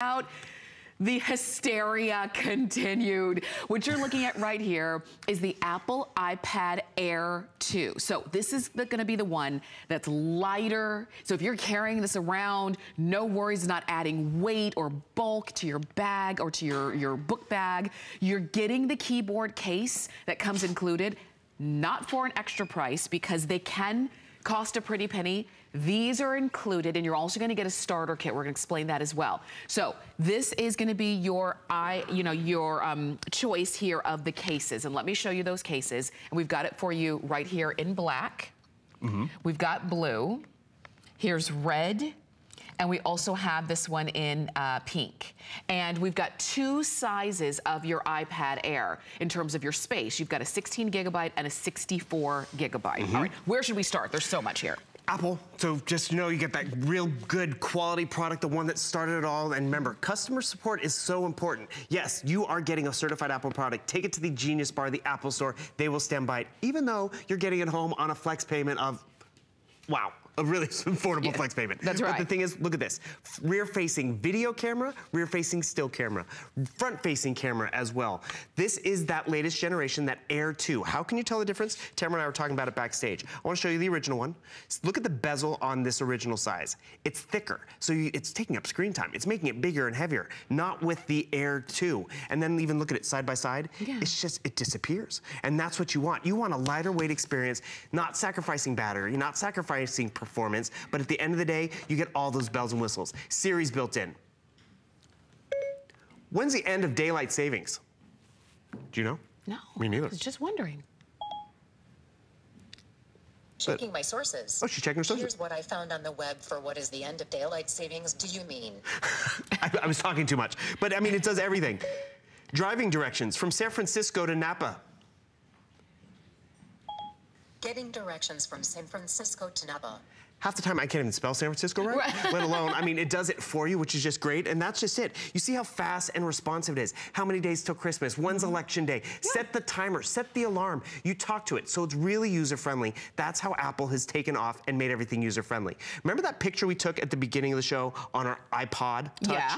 out the hysteria continued. What you're looking at right here is the Apple iPad Air 2. So this is gonna be the one that's lighter. So if you're carrying this around, no worries not adding weight or bulk to your bag or to your, your book bag. You're getting the keyboard case that comes included, not for an extra price because they can cost a pretty penny. These are included and you're also gonna get a starter kit. We're gonna explain that as well. So this is gonna be your eye, you know, your um, choice here of the cases. And let me show you those cases. And we've got it for you right here in black. Mm -hmm. We've got blue. Here's red. And we also have this one in uh, pink. And we've got two sizes of your iPad Air in terms of your space. You've got a 16 gigabyte and a 64 gigabyte. Mm -hmm. All right, where should we start? There's so much here. Apple, so just you know, you get that real good quality product, the one that started it all. And remember, customer support is so important. Yes, you are getting a certified Apple product. Take it to the Genius Bar, the Apple Store. They will stand by it, even though you're getting it home on a flex payment of, wow, a really affordable yeah, flex payment. That's right. But the thing is, look at this. Rear-facing video camera, rear-facing still camera, front-facing camera as well. This is that latest generation, that Air 2. How can you tell the difference? Tamara and I were talking about it backstage. I want to show you the original one. Look at the bezel on this original size. It's thicker, so you, it's taking up screen time. It's making it bigger and heavier, not with the Air 2. And then even look at it side by side. Yeah. It's just, it disappears. And that's what you want. You want a lighter weight experience, not sacrificing battery, not sacrificing performance performance, but at the end of the day, you get all those bells and whistles. Siri's built in. When's the end of daylight savings? Do you know? No. Me neither. I was just wondering. Checking my sources. Oh, she's checking her sources. Here's what I found on the web for what is the end of daylight savings. Do you mean? I, I was talking too much. But I mean, it does everything. Driving directions from San Francisco to Napa. Getting directions from San Francisco to Napa half the time I can't even spell San Francisco right, right. let alone, I mean, it does it for you, which is just great. And that's just it. You see how fast and responsive it is. How many days till Christmas? When's mm-hmm. election day? Yeah. Set the timer, set the alarm. You talk to it. So it's really user-friendly. That's how Apple has taken off and made everything user-friendly. Remember that picture we took at the beginning of the show on our iPod Touch? Yeah.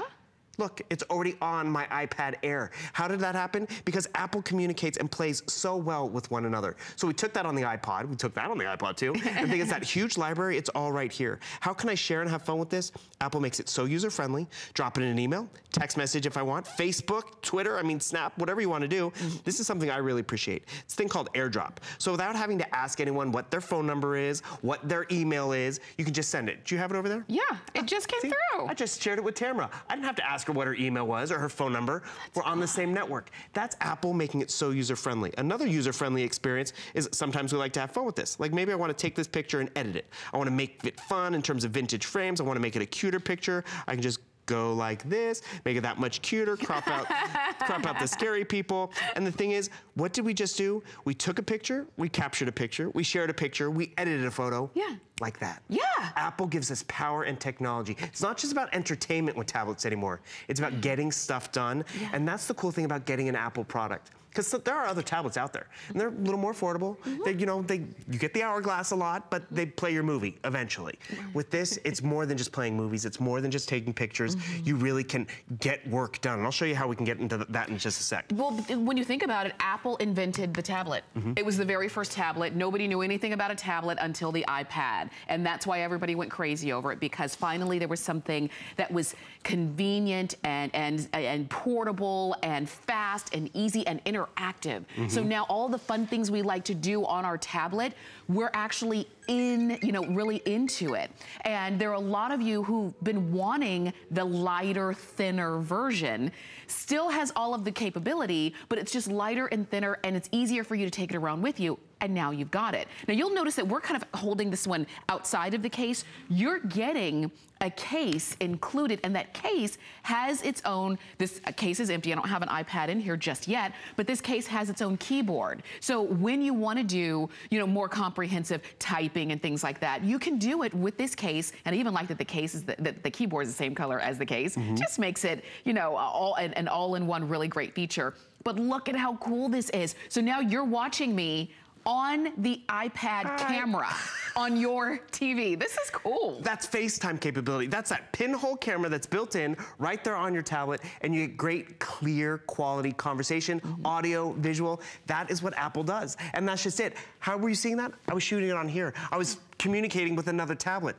Look, it's already on my iPad Air. How did that happen? Because Apple communicates and plays so well with one another. So we took that on the iPod. We took that on the iPod too. and think it's that huge library, it's all right here. How can I share and have fun with this? Apple makes it so user-friendly. Drop it in an email, text message if I want, Facebook, Twitter, I mean Snap, whatever you want to do. This is something I really appreciate. It's a thing called AirDrop. So without having to ask anyone what their phone number is, what their email is, you can just send it. Do you have it over there? Yeah, it just came See? through. I just shared it with Tamara. I didn't have to ask her what her email was or her phone number. That's We're on the same network. That's Apple making it so user-friendly. Another user-friendly experience is sometimes we like to have fun with this. Like maybe I want to take this picture and edit it. I want to make it fun in terms of vintage frames. I want to make it a cuter picture. I can just go like this, make it that much cuter, crop out, crop out the scary people. And the thing is, what did we just do? We took a picture, we captured a picture, we shared a picture, we edited a photo. Yeah. Like that. Yeah. Apple gives us power and technology. It's not just about entertainment with tablets anymore. It's about mm. getting stuff done. Yeah. And that's the cool thing about getting an Apple product because there are other tablets out there, and they're a little more affordable. Mm -hmm. They, you know, they you get the hourglass a lot, but they play your movie eventually. With this, it's more than just playing movies. It's more than just taking pictures. Mm -hmm. You really can get work done, and I'll show you how we can get into that in just a sec. Well, when you think about it, Apple invented the tablet. Mm -hmm. It was the very first tablet. Nobody knew anything about a tablet until the iPad, and that's why everybody went crazy over it because finally there was something that was convenient and and and portable and fast and easy and interactive. Mm -hmm. So mm-hmm. now all the fun things we like to do on our tablet, we're actually in, you know, really into it. And there are a lot of you who've been wanting the lighter, thinner version. Still has all of the capability, but it's just lighter and thinner and it's easier for you to take it around with you and now you've got it. Now you'll notice that we're kind of holding this one outside of the case. You're getting a case included and that case has its own, this case is empty, I don't have an iPad in here just yet, but this case has its own keyboard. So when you wanna do, you know, more comprehensive typing and things like that, you can do it with this case, and I even like that the case is, the, the, the keyboard is the same color as the case, mm -hmm. just makes it, you know, all an, an all-in-one really great feature. But look at how cool this is. So now you're watching me on the iPad camera on your TV. This is cool. That's FaceTime capability. That's that pinhole camera that's built in right there on your tablet and you get great, clear, quality conversation, Mm-hmm. audio, visual. That is what Apple does. And that's just it. How were you seeing that? I was shooting it on here. I was communicating with another tablet.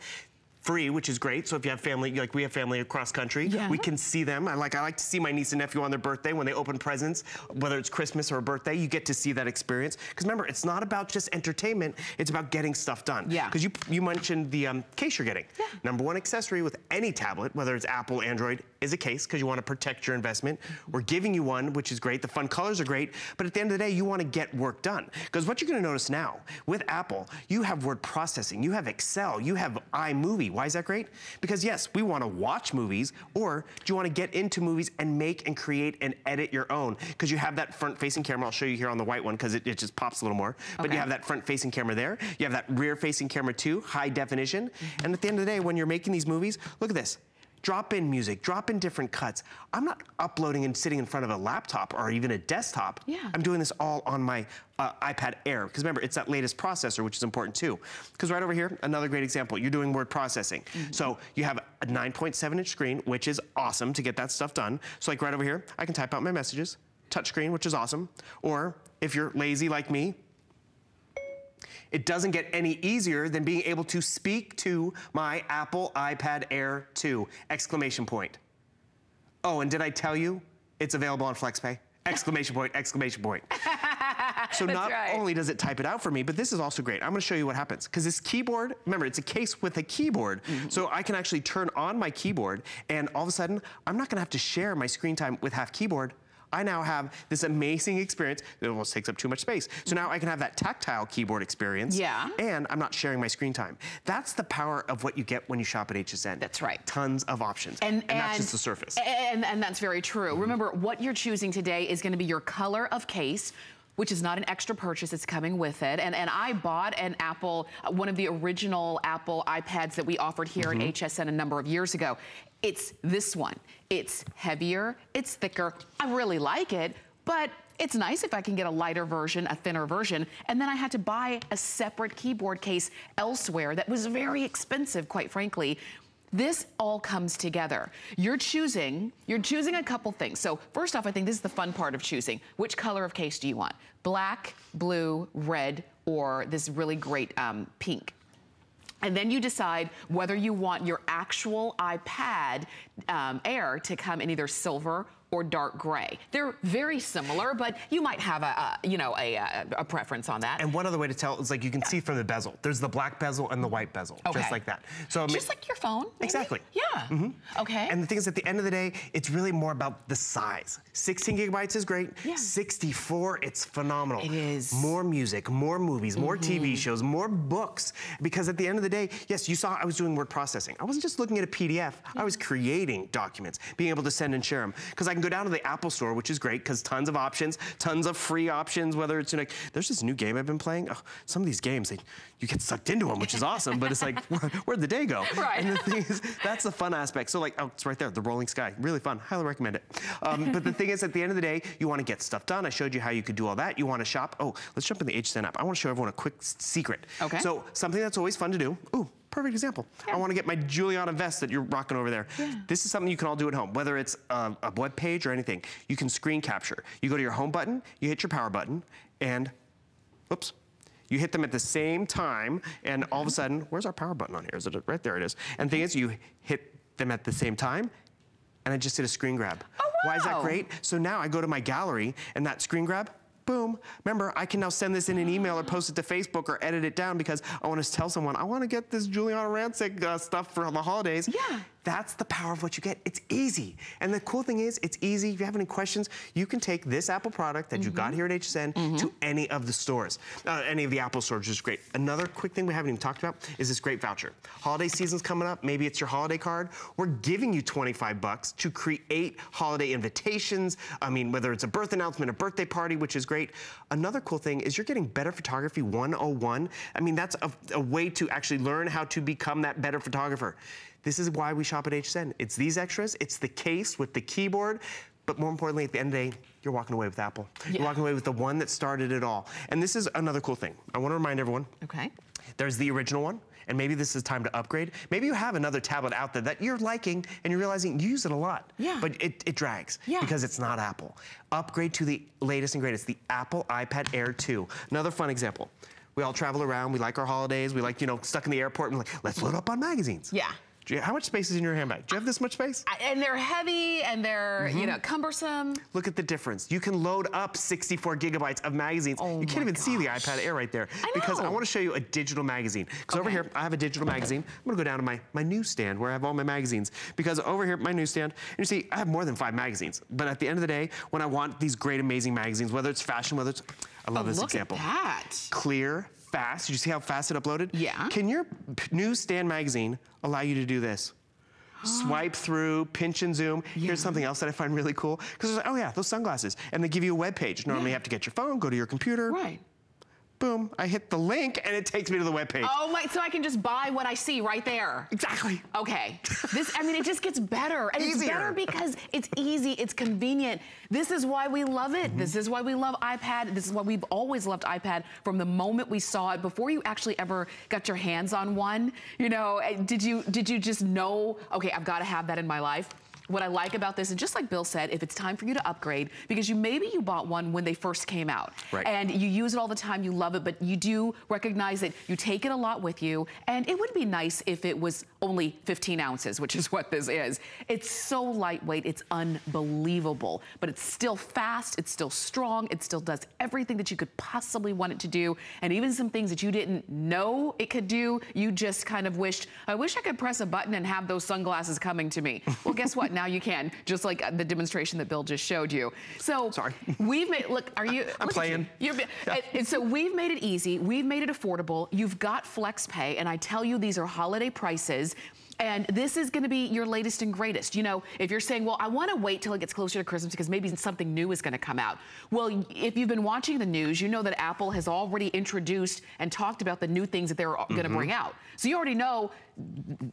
Free, which is great. So if you have family, like we have family across country, Yeah. we can see them. I like I like to see my niece and nephew on their birthday when they open presents, whether it's Christmas or a birthday. You get to see that experience. Because remember, it's not about just entertainment; it's about getting stuff done. Yeah. Because you you mentioned the um, case you're getting. Yeah. Number one accessory with any tablet, whether it's Apple, Android, is a case because you want to protect your investment. We're giving you one, which is great. The fun colors are great, but at the end of the day, you want to get work done. Because what you're going to notice now with Apple, you have word processing, you have Excel, you have iMovie. Why is that great? Because yes, we want to watch movies, or do you want to get into movies and make and create and edit your own? Because you have that front-facing camera. I'll show you here on the white one because it, it just pops a little more. But Okay. you have that front-facing camera there. You have that rear-facing camera too, high definition. Mm-hmm. And at the end of the day, when you're making these movies, look at this. Drop in music, drop in different cuts. I'm not uploading and sitting in front of a laptop or even a desktop. Yeah. I'm doing this all on my uh, iPad Air. Because remember, it's that latest processor, which is important too. Because right over here, another great example, you're doing word processing. So you have a 9.7 inch screen, which is awesome to get that stuff done. So like right over here, I can type out my messages, touchscreen, which is awesome. Or if you're lazy like me, it doesn't get any easier than being able to speak to my Apple iPad Air 2, exclamation point. Oh, and did I tell you it's available on FlexPay? Exclamation point, exclamation point. So not right. only does it type it out for me, but this is also great. I'm gonna show you what happens. Because this keyboard, remember, it's a case with a keyboard. Mm-hmm. So I can actually turn on my keyboard and all of a sudden, I'm not gonna have to share my screen time with half keyboard. I now have this amazing experience that almost takes up too much space. So now I can have that tactile keyboard experience. Yeah. And I'm not sharing my screen time. That's the power of what you get when you shop at HSN. That's right. Tons of options. And, that's just the surface. And, and that's very true. Mm-hmm. Remember, what you're choosing today is going to be your color of case which is not an extra purchase, it's coming with it. And, and I bought an Apple, uh, one of the original Apple iPads that we offered here Mm-hmm. at HSN a number of years ago. It's this one. It's heavier, it's thicker. I really like it, but it's nice if I can get a lighter version, a thinner version. And then I had to buy a separate keyboard case elsewhere that was very expensive, quite frankly. This all comes together. You're choosing, you're choosing a couple things. So first off, I think this is the fun part of choosing. Which color of case do you want? Black, blue, red, or this really great um, pink? And then you decide whether you want your actual iPad um, Air to come in either silver or dark gray. They're very similar, but you might have a, a you know, a, a, a preference on that. And one other way to tell is like you can see from the bezel. There's the black bezel and the white bezel, Okay. just like that. So Just like your phone. maybe? Exactly. Yeah. Mm-hmm. Okay. And the thing is, at the end of the day, it's really more about the size. 16 gigabytes is great. Yeah. 64, it's phenomenal. It is. More music, more movies, more TV mm-hmm. shows, more books. Because at the end of the day, yes, you saw I was doing word processing. I wasn't just looking at a PDF. I was creating documents, being able to send and share them. Because I can go down to the Apple Store, which is great, because tons of options, tons of free options. Whether it's you know, there's this new game I've been playing. Oh, some of these games, they, you get sucked into them, which is awesome. But it's like, where, where'd the day go? Right. And the thing is, that's the fun aspect. So like, oh, it's right there, the rolling sky. Really fun. Highly recommend it. Um, but the thing is, at the end of the day, you want to get stuff done. I showed you how you could do all that. You want to shop. Oh, let's jump in the HSN app. I want to show everyone a quick secret. Okay. So something that's always fun to do. Ooh, perfect example. I want to get my Giuliana vest that you're rocking over there. This is something you can all do at home, whether it's a, a web page or anything. You can screen capture. You go to your home button, you hit your power button, and Oops. You hit them at the same time, and all of a mm-hmm. sudden, where's our power button on here? Is it right there? It is. And the thing is, you hit them at the same time, and I just did a screen grab. Oh, wow. Why is that great? So now I go to my gallery, and that screen grab, boom. Remember, I can now send this in an email or post it to Facebook or edit it down because I want to tell someone I want to get this Giuliana Rancic uh, stuff for the holidays. Yeah. That's the power of what you get. It's easy. And the cool thing is, it's easy. If you have any questions, you can take this Apple product that you Mm-hmm. got here at HSN to any of the stores, uh, any of the Apple stores, which is great. Another quick thing we haven't even talked about is this great voucher. Holiday season's coming up. Maybe it's your holiday card. We're giving you 25 bucks to create holiday invitations. I mean, whether it's a birth announcement, a birthday party, which is great. Another cool thing is you're getting Better Photography 101. I mean, that's a, a way to actually learn how to become that better photographer. This is why we shop at HSN. It's these extras, it's the case with the keyboard, but more importantly, at the end of the day, you're walking away with Apple. Yeah. You're walking away with the one that started it all. And this is another cool thing. I want to remind everyone, Okay. there's the original one, and maybe this is time to upgrade. Maybe you have another tablet out there that you're liking and you're realizing you use it a lot. Yeah. But it, it drags Yeah. because it's not Apple. Upgrade to the latest and greatest, the Apple iPad Air 2. Another fun example. We all travel around, we like our holidays, we like, you know, stuck in the airport and like, let's load up on magazines. Yeah. Do you- how much space is in your handbag? Do you have this much space? I- And they're heavy and they're, Mm-hmm. you know, cumbersome. Look at the difference. You can load up 64 gigabytes of magazines. Oh you can't even see the iPad Air right there. I Because I want to show you a digital magazine. Because over here, I have a digital magazine. I'm going to go down to my, my newsstand where I have all my magazines. Because over here, my newsstand, and you see, I have more than five magazines. But at the end of the day, when I want these great, amazing magazines, whether it's fashion, whether it's, I love Oh, this look example. at that. Clear, fast. Did you see how fast it uploaded? Yeah. Can your newsstand magazine allow you to do this? Swipe through, pinch and zoom. Yeah. Here's something else that I find really cool. Because oh yeah, those sunglasses. And they give you a web page. Normally you have to get your phone, go to your computer. Right. Boom, I hit the link and it takes me to the web page. Oh my, so I can just buy what I see right there. Exactly. Okay. This, I mean, it just gets better. And it's Easier. better because it's easy, it's convenient. This is why we love it. This is why we love iPad. This is why we've always loved iPad from the moment we saw it. Before you actually ever got your hands on one, you know, did you did you just know, okay, I've got to have that in my life? What I like about this, and just like Bill said, if it's time for you to upgrade, because you maybe you bought one when they first came out, Right. and you use it all the time, you love it, but you do recognize that you take it a lot with you, and it would be nice if it was only 15 ounces, which is what this is. It's so lightweight, it's unbelievable, but it's still fast, it's still strong, it still does everything that you could possibly want it to do, and even some things that you didn't know it could do, you just kind of wished, I wish I could press a button and have those sunglasses coming to me. Well, guess what? Now you can, just like uh, the demonstration that Bill just showed you. So Sorry. we've made, look, are you? I'm look you. playing. You're, and, so we've made it easy. We've made it affordable. You've got flex pay, and I tell you, these are holiday prices. And this is going to be your latest and greatest. You know, if you're saying, well, I want to wait till it gets closer to Christmas because maybe something new is going to come out. Well, if you've been watching the news, you know that Apple has already introduced and talked about the new things that they're uh, going to mm-hmm. bring out. So you already know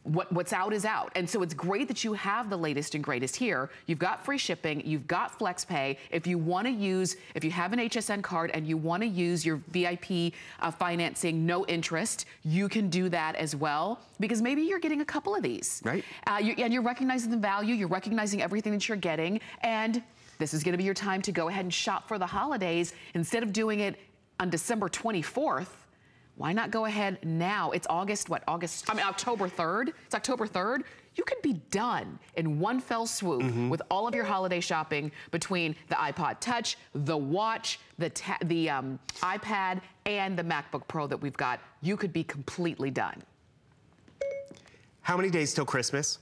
what, what's out is out. And so it's great that you have the latest and greatest here. You've got free shipping, you've got flex pay. If you want to use, if you have an HSN card and you want to use your VIP uh, financing, no interest, you can do that as well because maybe you're getting a couple of these. Right. Uh, you, and you're recognizing the value, you're recognizing everything that you're getting. And this is going to be your time to go ahead and shop for the holidays instead of doing it on December 24th. Why not go ahead now? It's August, what, August, I mean, October 3rd? It's October 3rd. You could be done in one fell swoop with all of your holiday shopping between the iPod Touch, the watch, the, ta- the um, iPad, and the MacBook Pro that we've got. You could be completely done. How many days till Christmas?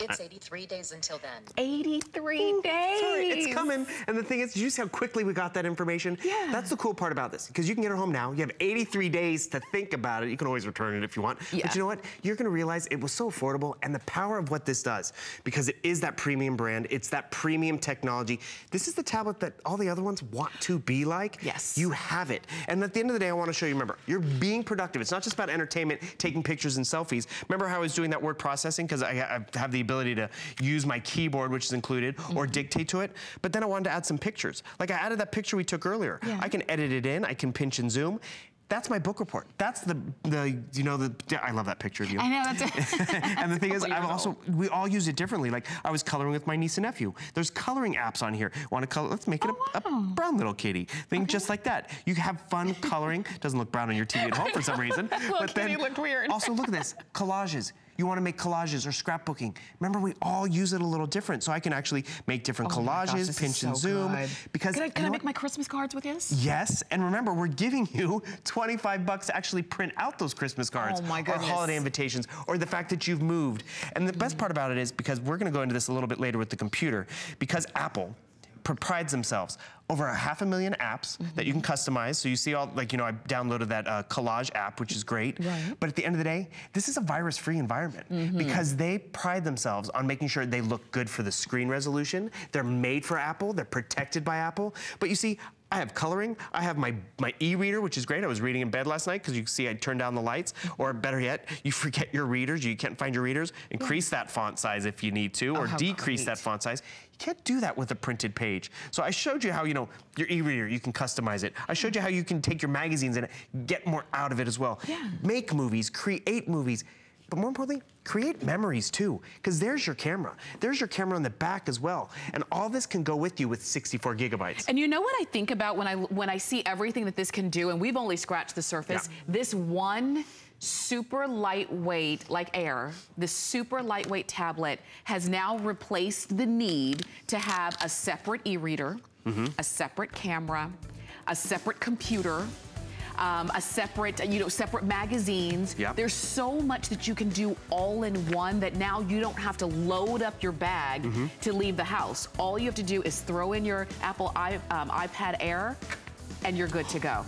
It's 83 days until then. 83 days. Sorry, it's coming. And the thing is, did you see how quickly we got that information? Yeah. That's the cool part about this, because you can get it home now. You have 83 days to think about it. You can always return it if you want. Yeah. But you know what? You're gonna realize it was so affordable and the power of what this does, because it is that premium brand, it's that premium technology. This is the tablet that all the other ones want to be like. Yes. You have it. And at the end of the day, I wanna show you, remember, you're being productive. It's not just about entertainment, taking pictures and selfies. Remember how I was doing that word processing? Because I, I have the ability to use my keyboard, which is included, or Mm-hmm. dictate to it. But then I wanted to add some pictures. Like I added that picture we took earlier. Yeah. I can edit it in, I can pinch and zoom. That's my book report. That's the, the you know, the, I love that picture of you. I know, that's it. and the thing is, I've also, we all use it differently. Like I was coloring with my niece and nephew. There's coloring apps on here. Want to color, let's make it a, a brown little kitty. Think just like that. You have fun coloring. Doesn't look brown on your TV at home for some reason. Little kitty looked weird. Also, look at this, collages. You want to make collages or scrapbooking. Remember, we all use it a little different. So I can actually make different Oh gosh, collages, is pinch and zoom. good. Because Can I, can I make my Christmas cards with this? Yes, and remember, we're giving you 25 bucks to actually print out those Christmas oh cards Oh, my or holiday invitations or the fact that you've moved. And the best part about it is because we're going to go into this a little bit later with the computer, because Apple prides themselves over a half a million apps that you can customize. So you see all, like, you know, I downloaded that uh, collage app, which is great. Right. But at the end of the day, this is a virus-free environment because they pride themselves on making sure they look good for the screen resolution. They're made for Apple. They're protected by Apple. But you see, I have coloring. I have my, my e-reader, which is great. I was reading in bed last night because you can see I turned down the lights. Mm-hmm. Or better yet, you forget your readers. You can't find your readers. Increase that font size if you need to, or Oh, decrease great. that font size. You can't do that with a printed page. So I showed you how, you know, your e-reader, you can customize it. I showed you mm-hmm. how you can take your magazines and get more out of it as well. Yeah. Make movies, create movies. But more importantly, create memories too, because there's your camera. There's your camera on the back as well. And all this can go with you with 64 gigabytes. And you know what I think about when I when I see everything that this can do, and we've only scratched the surface. Yeah. This one super lightweight, like air, this super lightweight tablet has now replaced the need to have a separate e-reader, Mm-hmm. a separate camera, a separate computer. Um, a separate, you know, separate magazines. Yep. There's so much that you can do all in one that now you don't have to load up your bag Mm-hmm. to leave the house. All you have to do is throw in your Apple i, um, iPad Air and you're good to go.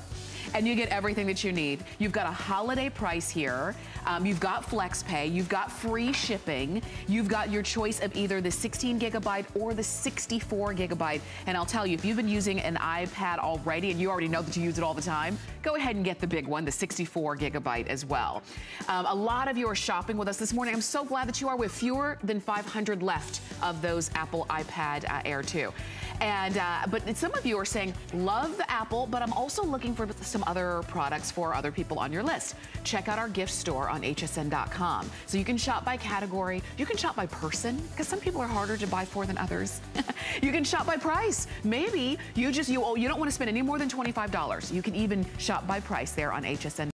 And you get everything that you need. You've got a holiday price here. Um, you've got flex pay. You've got free shipping. You've got your choice of either the 16 gigabyte or the 64 gigabyte. And I'll tell you, if you've been using an iPad already and you already know that you use it all the time, go ahead and get the big one, the 64 gigabyte as well. Um, a lot of you are shopping with us this morning. I'm so glad that you are with fewer than 500 left of those Apple iPad uh, Air 2. And uh, but some of you are saying love the Apple, but I'm also looking for some other products for other people on your list. Check out our gift store on hsn.com. So you can shop by category, you can shop by person because some people are harder to buy for than others. you can shop by price. Maybe you just you oh, you don't want to spend any more than $25. You can even shop by price there on hsn.